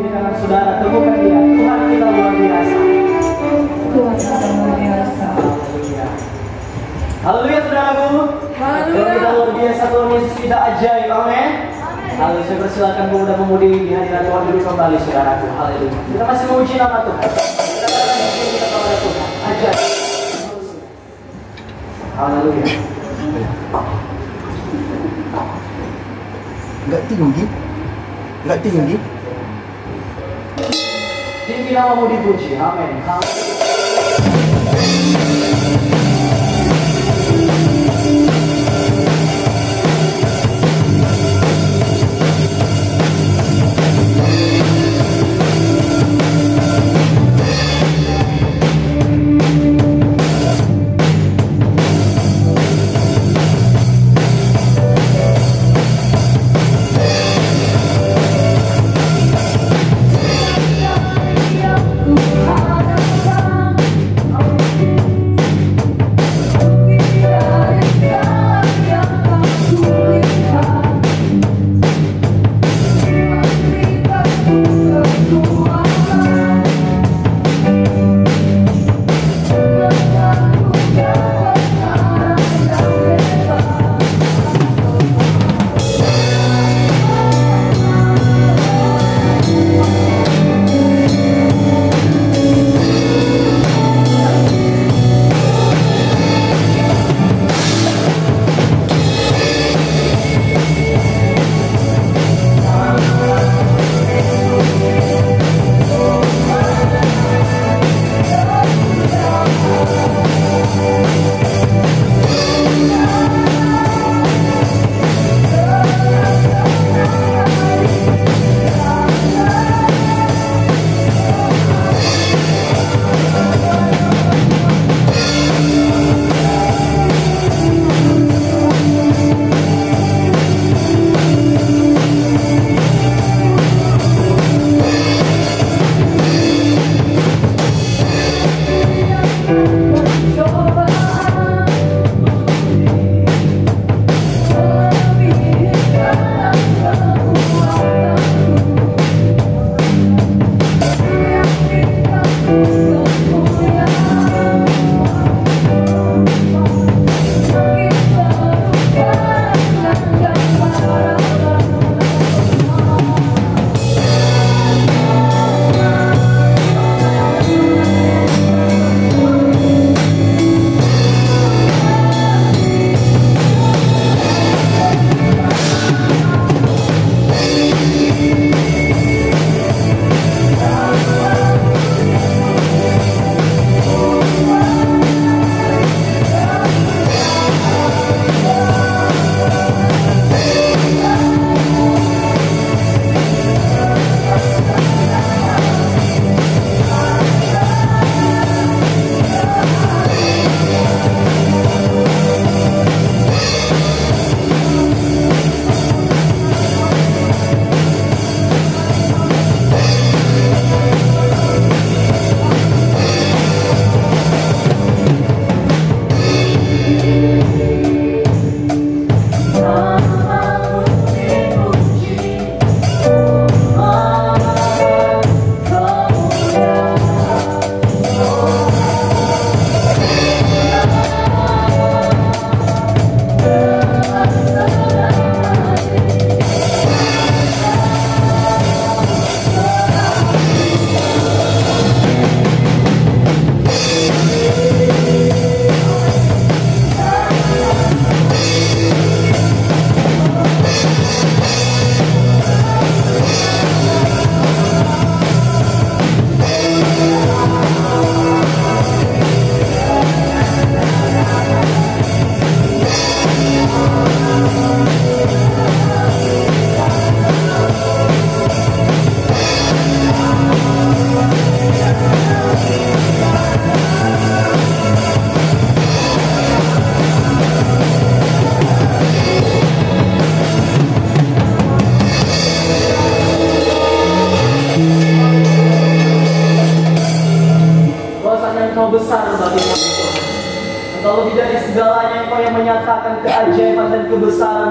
katakan dulu kiri kanan saudara, temukan dia. Tuhan kita luar biasa. Tuhan kita luar biasa. Haleluya. Haleluya saudaraku. Haleluya. Tuhan kita luar biasa, Tuhan Yesus kita ajaib. Amin. Haleluya, saya persilakan pemuda-pemudi di hadirat Tuhan dulu kembali saudaraku. Haleluya. Kita masih menguji nama Tuhan. Kita kepada Tuhan. Ajaib. Haleluya. Enggak tinggi. Enggak tinggi. Tinggi namamu dipuji. Amin. Haleluya. Engkau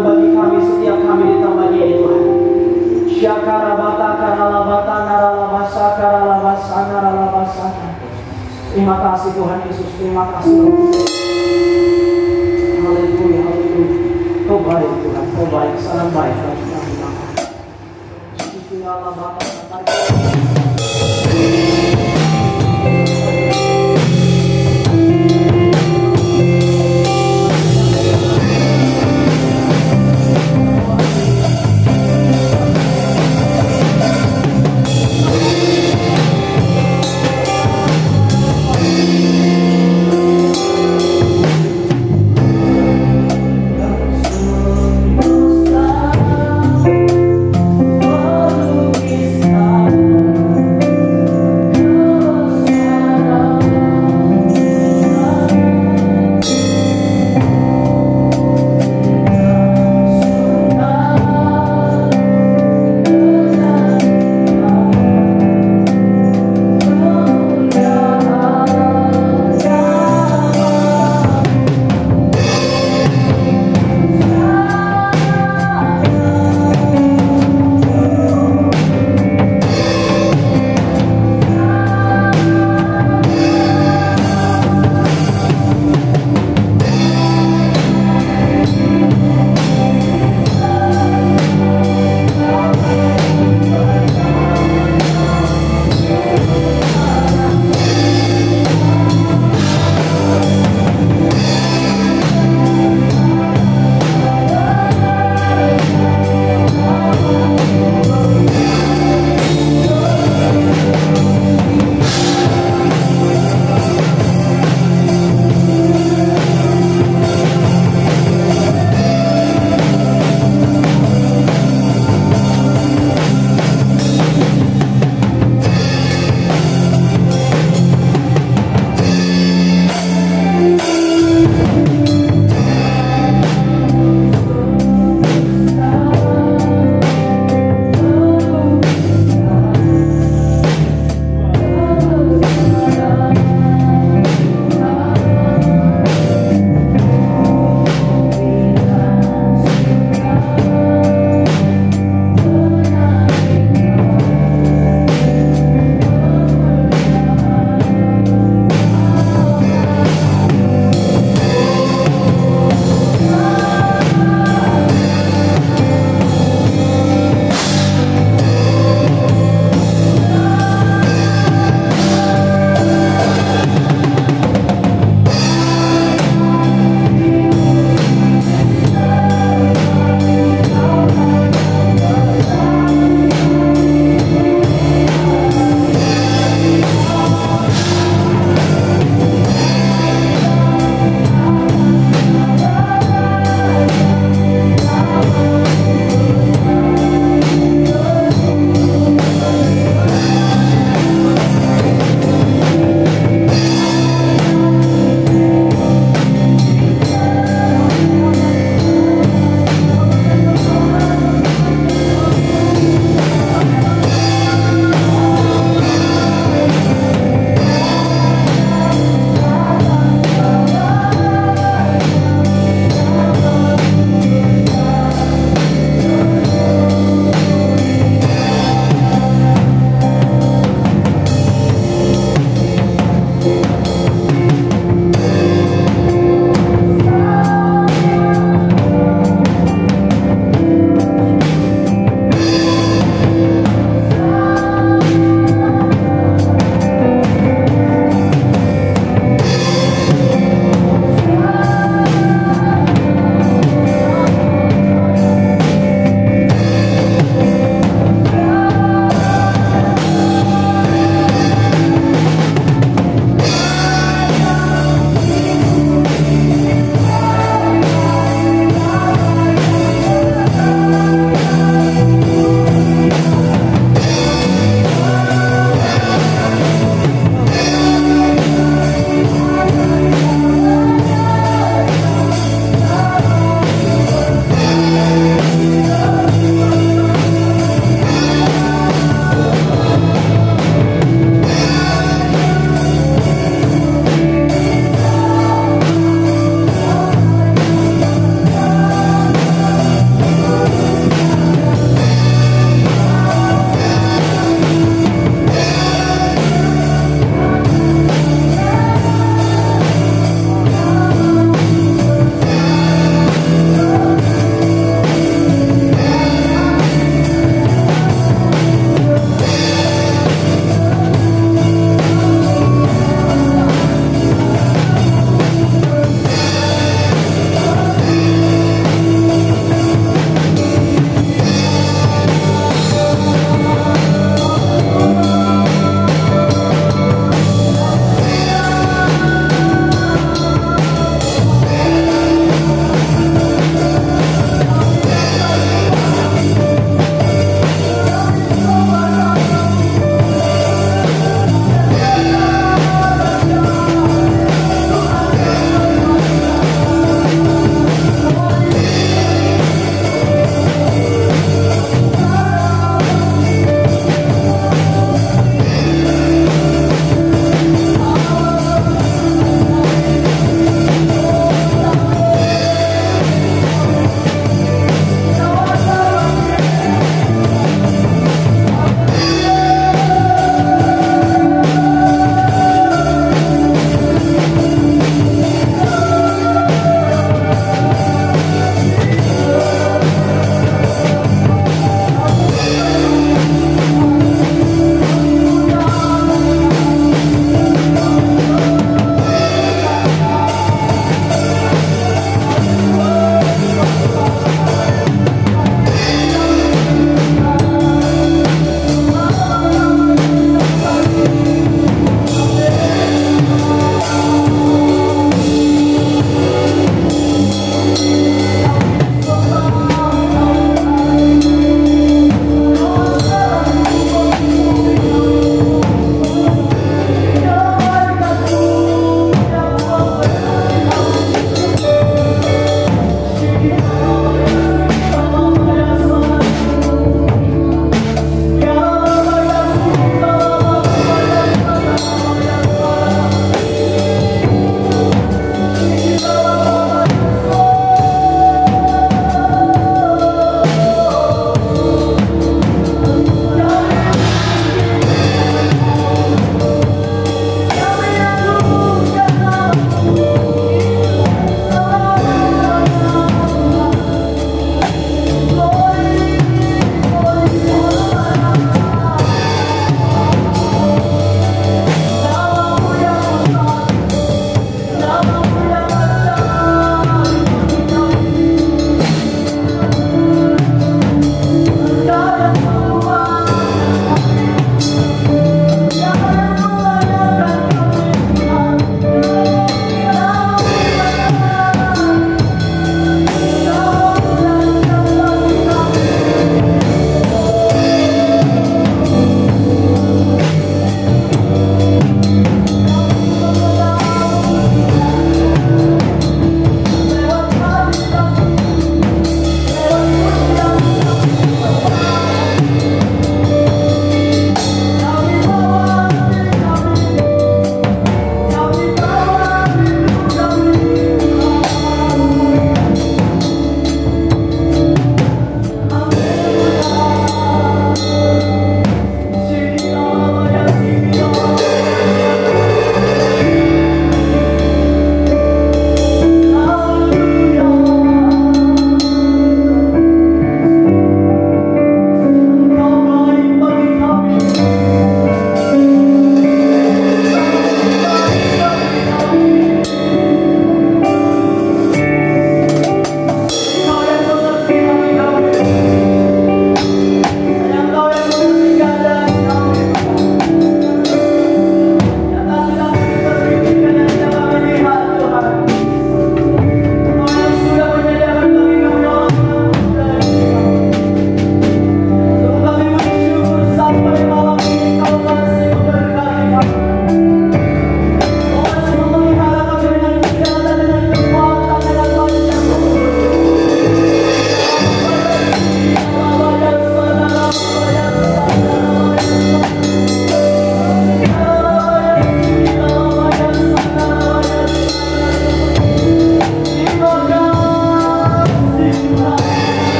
Bagi kami setiap kami di tempat ini Tuhan. labasa, karalabata naralabasa karalabasa naralabasa. Terima kasih Tuhan Yesus, terima kasih Tuhan. Haleluya, haleluya. Kau baik Tuhan, kau baik, salam baik. Terima kasih.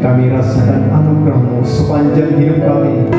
Kami rasakan anugerahmu sepanjang hidup kami.